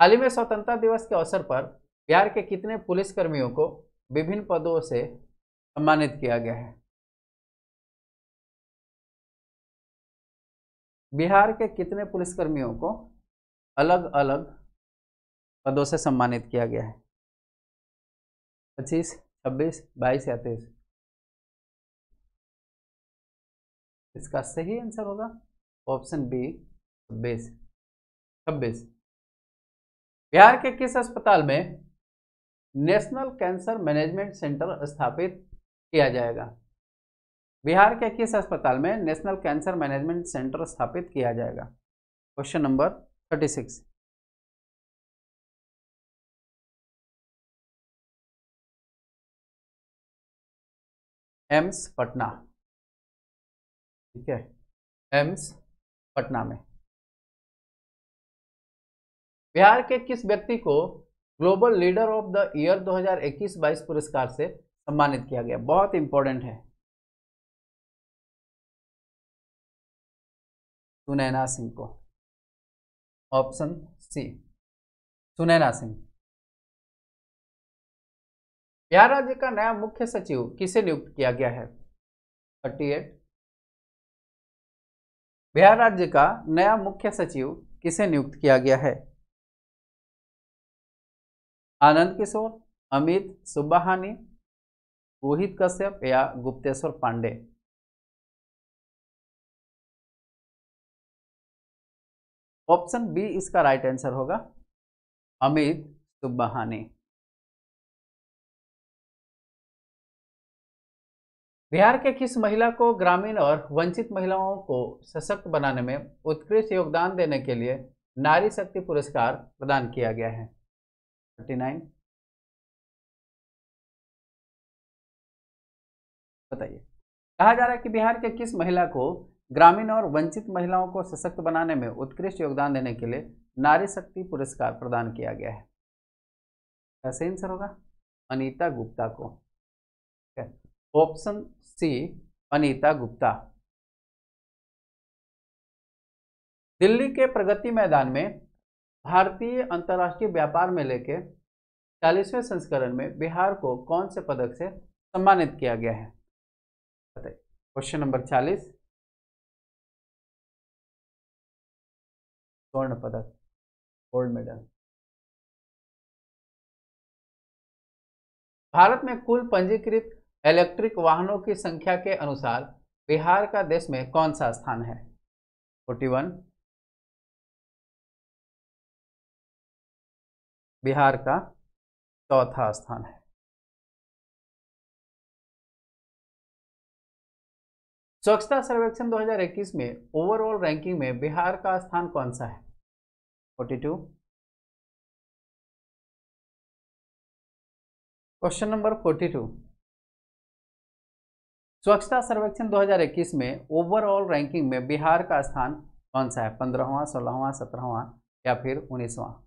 हाल ही में स्वतंत्रता दिवस के अवसर पर बिहार के कितने पुलिसकर्मियों को विभिन्न पदों से सम्मानित किया गया है? बिहार के कितने पुलिसकर्मियों को अलग अलग पदों से सम्मानित किया गया है? पच्चीस, छब्बीस, बाईस या तेईस इसका सही आंसर होगा ऑप्शन बी छब्बीस छब्बीस बिहार के किस अस्पताल में नेशनल कैंसर मैनेजमेंट सेंटर स्थापित किया जाएगा? बिहार के किस अस्पताल में नेशनल कैंसर मैनेजमेंट सेंटर स्थापित किया जाएगा? Question number thirty six. AIIMS, Patna. ठीक है? एम्स, पटना में। बिहार के किस व्यक्ति को global leader of the year 2021-22 पुरस्कार से सम्मानित किया गया? बहुत इंपॉर्टेंट है। सुनैना सिंह को। Option C, Sunaina Singh. Bihar राज्य का नया मुख्य सचिव किसे नियुक्त किया गया है? थर्टी एट बिहार राज्य का नया मुख्य सचिव किसे नियुक्त किया गया है? आनंद किशोर, अमित सुब्बाहानी, रोहित कश्यप या गुप्तेश्वर पांडे? ऑप्शन बी इसका राइट आंसर होगा, अमित सुब्बाहानी। बिहार के किस महिला को ग्रामीण और वंचित महिलाओं को सशक्त बनाने में उत्कृष्ट योगदान देने के लिए नारी शक्ति पुरस्कार प्रदान किया गया है? Thirty nine. बताइए। कहा जा रहा है कि बिहार के किस महिला को ग्रामीण और वंचित महिलाओं को सशक्त बनाने में उत्कृष्ट योगदान देने के लिए नारी शक्ति पुरस्कार प्रदान किया गया है? कैसे आंसर होगा? अनीता गुप्ता को। Option C, Anita Gupta. Delhi के प्रगति मैदान में भारतीय अंतर्राष्ट्रीय व्यापार मेले के चालीसवें संस्करण में बिहार को कौन से पदक से सम्मानित किया गया है? बताइए। क्वेश्चन नंबर चालीस। स्वर्ण पदक, गोल्ड मेडल। भारत में कुल पंजीकृत इलेक्ट्रिक वाहनों की संख्या के अनुसार बिहार का देश में कौन सा स्थान है? 41 बिहार का चौथा स्थान है। स्वच्छता सर्वेक्षण 2021 में ओवरऑल रैंकिंग में बिहार का स्थान कौन सा है? 42 क्वेश्चन नंबर 42 स्वच्छता सर्वेक्षण 2021 में ओवरऑल रैंकिंग में बिहार का स्थान कौन सा है? पंद्रहवा, सोलहवा, सत्रहवा या फिर उन्नीसवा?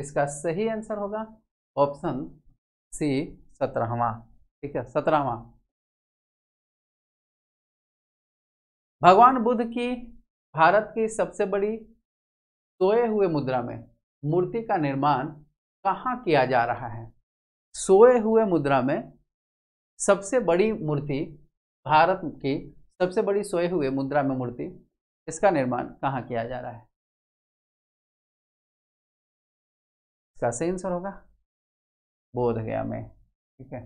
इसका सही आंसर होगा ऑप्शन सी सत्रहवा। ठीक है, सत्रहवा। भगवान बुद्ध की भारत की सबसे बड़ी सोए हुए मुद्रा में मूर्ति का निर्माण कहाँ किया जा रहा है? सोए हुए मुद्रा में सबसे बड़ी मूर्ति भारत की सबसे बड़ी सोए हुए मुद्रा में मूर्ति, इसका निर्माण कहाँ किया जा रहा है? इसका सही आंसर होगा? बोध गया में, ठीक है?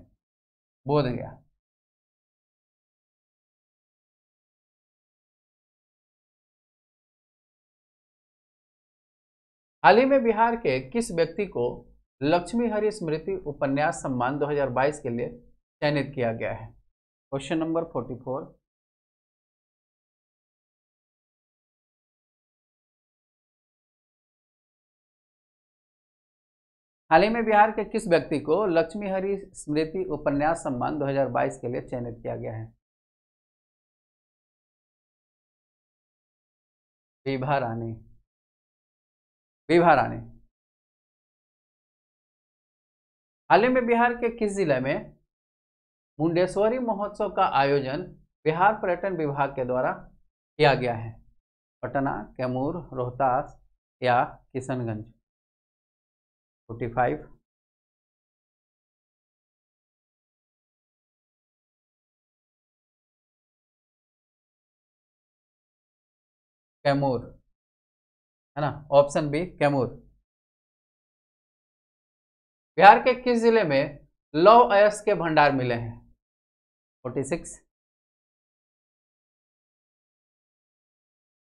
बोध गया। हाल ही में बिहार के किस व्यक्ति को लक्ष्मी हरि स्मृति उपन्यास सम्मान 2022 के लिए चयनित किया गया है। क्वेश्चन नंबर 44 हाल ही में बिहार के किस व्यक्ति को लक्ष्मी हरि स्मृति उपन्यास सम्मान 2022 के लिए चयनित किया गया है? विभा रानी। विभा रानी। हाल ही में बिहार के किस ज़िले में मुंडेश्वरी महोत्सव का आयोजन बिहार पर्यटन विभाग के द्वारा किया गया है। पटना, कैमूर, रोहतास या किशनगंज। 45 कैमूर, है ना? Option B, Kaimur. बिहार के किस ज़िले में लौह अयस्क के भंडार मिले हैं? 46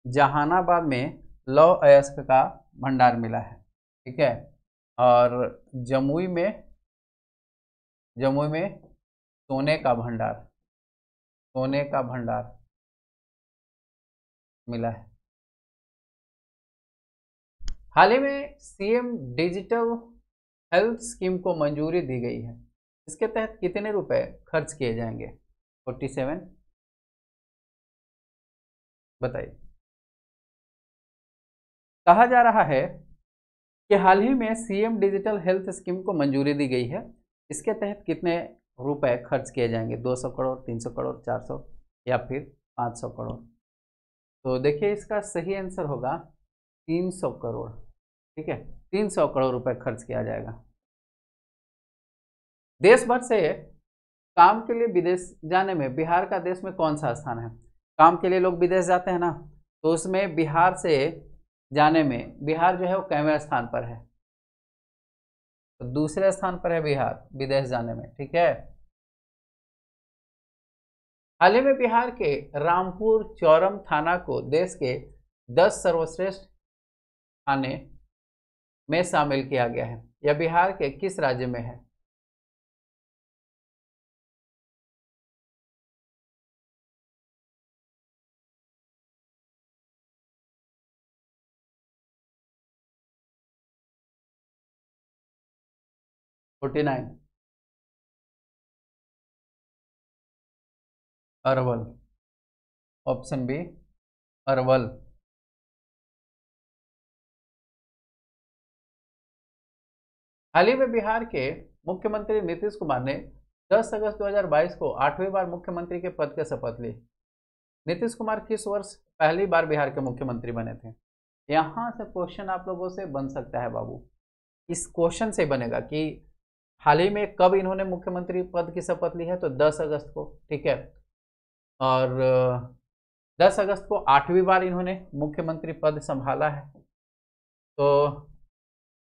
जहानाबाद में लौह अयस्क का भंडार मिला है, ठीक है? और जमुई में जमुई में सोने का भंडार, सोने का भंडार मिला है। हाल ही में सीएम डिजिटल हेल्थ स्कीम को मंजूरी दी गई है। इसके तहत कितने रुपए खर्च किए जाएँगे? 47 बताइए। कहा जा रहा है कि हाल ही में सीएम डिजिटल हेल्थ स्कीम को मंजूरी दी गई है। इसके तहत कितने रुपए खर्च किए जाएँगे? 200 करोड़ 300 करोड़ 400 या फिर 500 करोड़? तो देखिए, इसका सही आंसर होगा 300 करोड़। ठीक है? 300 करोड़ रुपए खर्च किया जाएगा। देश भर से काम के लिए विदेश जाने में बिहार का देश में कौन सा स्थान है? काम के लिए लोग विदेश जाते हैं ना? तो उसमें बिहार से जाने में, बिहार जो है वो कैमरा स्थान पर है। तो दूसरे स्थान पर है बिहार, विदेश जाने में, ठीक है? हाल ही में बिहार के रामपुर चौरम थाना को देश के 10 सर्वश्रेष्ठ थाने में शामिल किया गया है। यह बिहार के किस राज्य में है? Forty nine. Arwal. Option B, Arwal. हाल ही में बिहार के मुख्यमंत्री नीतीश कुमार ने 10 अगस्त 2022 को आठवीं बार मुख्यमंत्री के पद के शपथ ली। नीतीश कुमार किस वर्ष पहली बार बिहार के मुख्यमंत्री बने थे? यहाँ से क्वेश्चन आप लोगों से बन सकता है बाबू। इस क्वेश्चन से बनेगा कि हाल ही में कब इन्होंने मुख्यमंत्री पद की शपथ ली है? तो 10 अगस्त को, ठीक है? और 10 अगस्त को आठवीं बार इन्होंने मुख्यमंत्री पद संभाला है। तो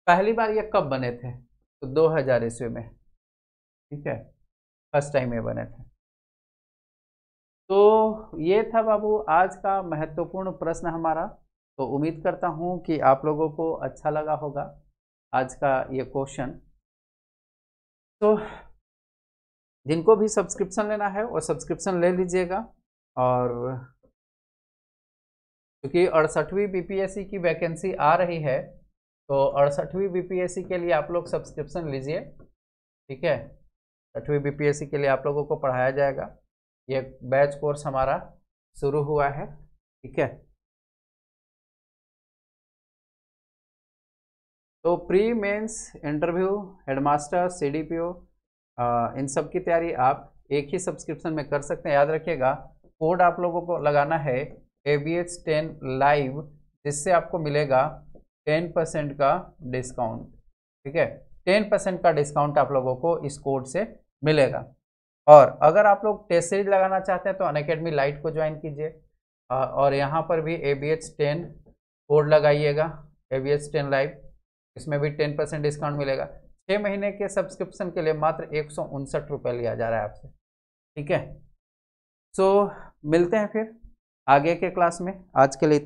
पहली बार ये कब बने थे? तो 2000 ईस्वी में, ठीक है? फ़र्स्ट टाइम ये बने थे। तो ये था बाबू, आज का महत्वपूर्ण प्रश्न हमारा। तो उम्मीद करता हूँ कि आप लोगों को अच्छा लगा होगा आज का ये क्वेश्चन। तो जिनको भी सब्सक्रिप्शन लेना है, वो सब्सक्रिप्शन ले लीजिएगा। और क्योंकि अड़सठवीं बीपीएससी की वैकेंसी आ रही है तो अड़सठवीं बीपीएससी के लिए आप लोग सब्सक्रिप्शन लीजिए, ठीक है? अठवीं बीपीएससी के लिए आप लोगों को पढ़ाया जाएगा। ये बैच कोर्स हमारा शुरू हुआ है, ठीक है? तो pre, mains, interview, headmaster C D P O इन सब की तैयारी आप एक ही सब्सक्रिप्शन में कर सकते हैं। याद रखिएगा, कोड आप लोगों को लगाना है A B H ten live, जिससे आपको मिलेगा टेन परसेंट का डिस्काउंट। ठीक है? टेन परसेंट का डिस्काउंट आप लोगों को इस कोड से मिलेगा। और अगर आप लोग टेस्ट सीरीज़ लगाना चाहते हैं तो अन अकेडमी लाइट को ज्वाइन कीजिए। और यहाँ पर भी A B H ten code लगाइएगा A B H ten live. इसमें भी टेन परसेंट डिस्काउंट मिलेगा। छः महीने के सब्सक्रिप्शन के लिए मात्र एक सौ उनसठ रुपये लिया जा रहा है आपसे। ठीक है? सो मिलते हैं फिर आगे के क्लास में। आज के लिए इतना।